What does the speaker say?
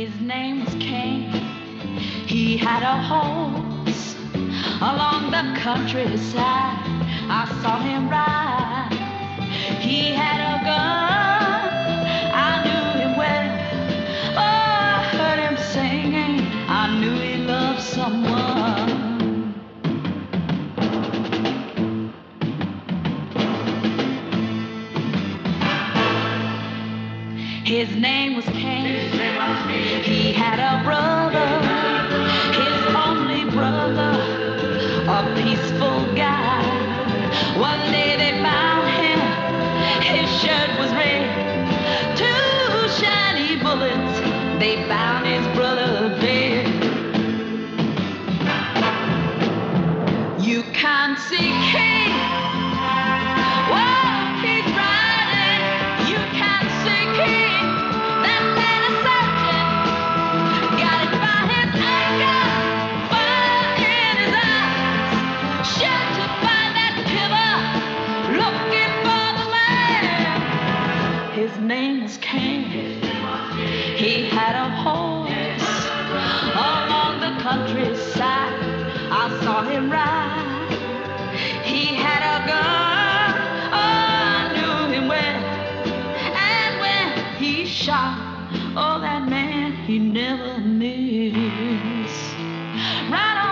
His name was King. He had a horse along the countryside. I saw him ride. He had a gun. I knew him well. Oh, I heard him singing. I knew he loved someone. His name was King. A peaceful guy. One day they found him, his shirt was red. Two shiny bullets, they found his brother dead. You can't see King. His name was King. He had a horse along the countryside. I saw him ride. He had a gun. Oh, I knew him well. And when he shot, oh, that man he never missed. Right